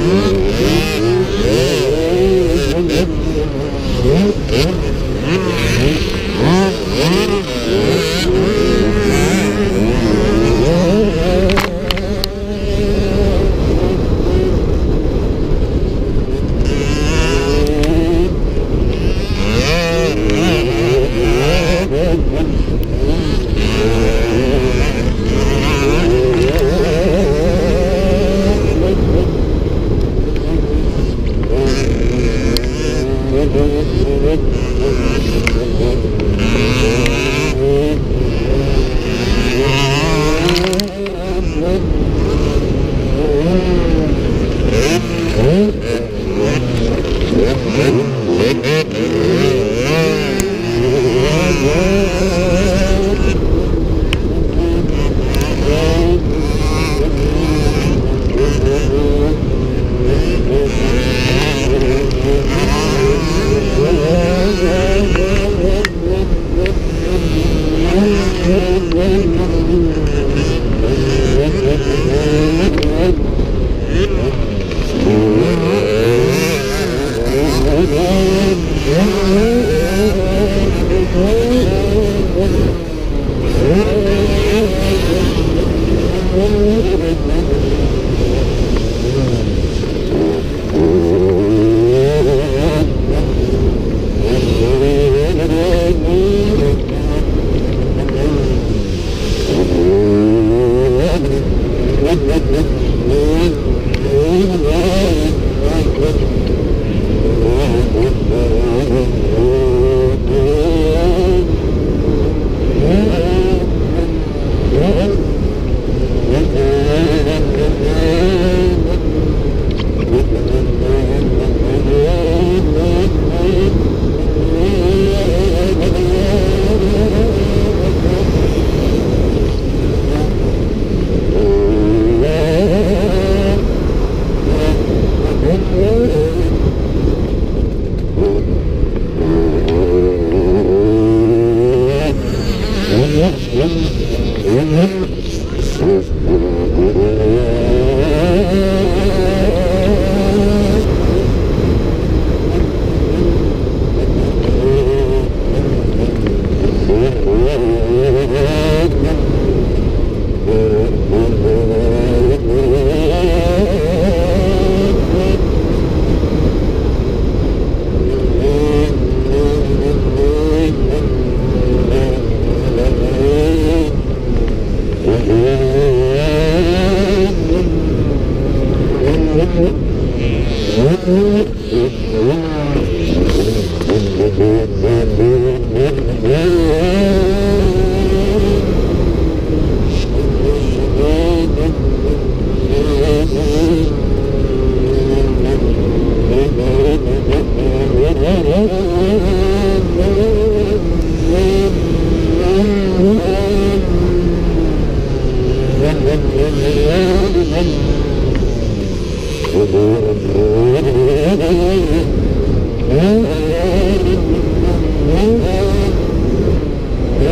Mm-hmm.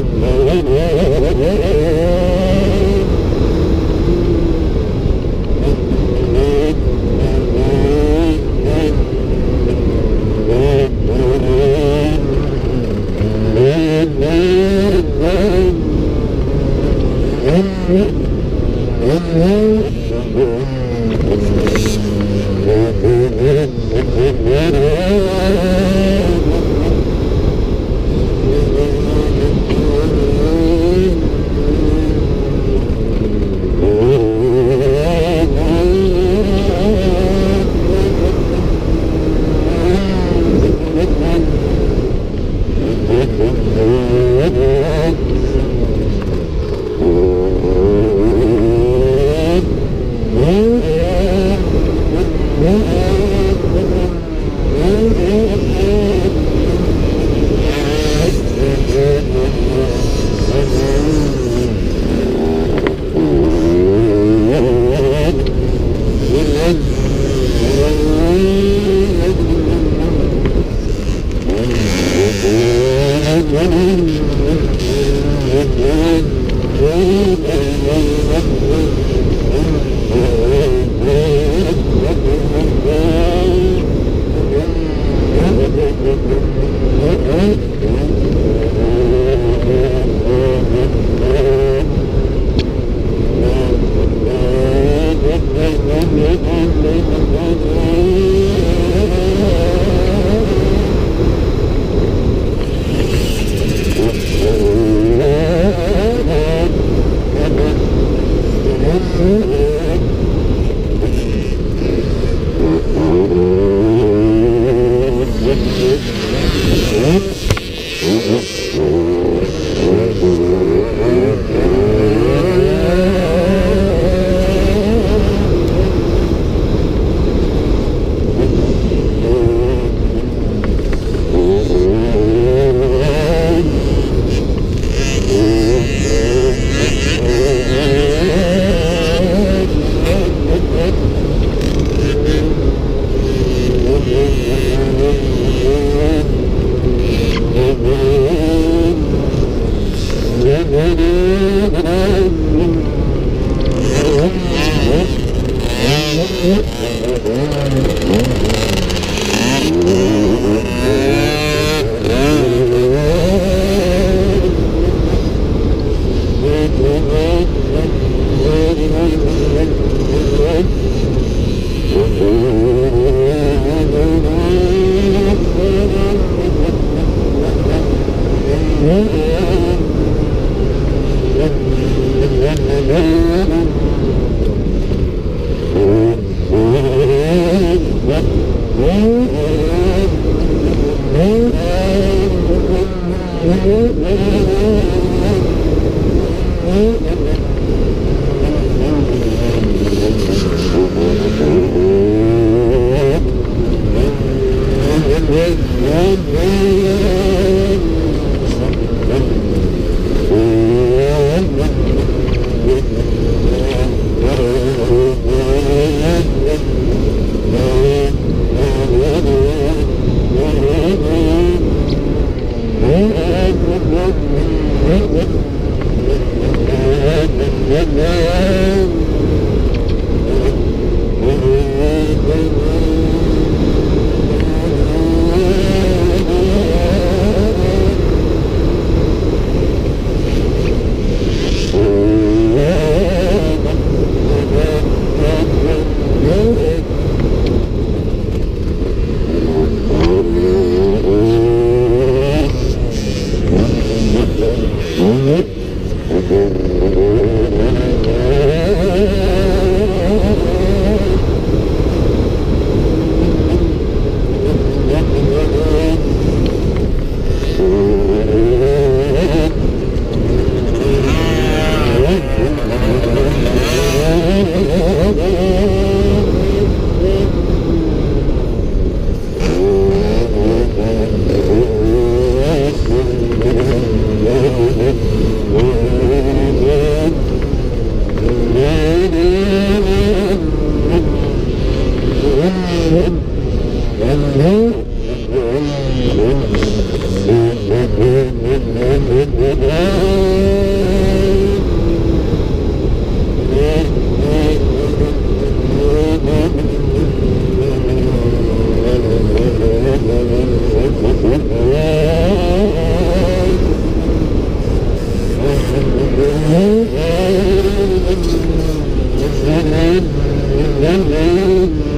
Amen. Mm-hmm. Yeah. Mm-hmm.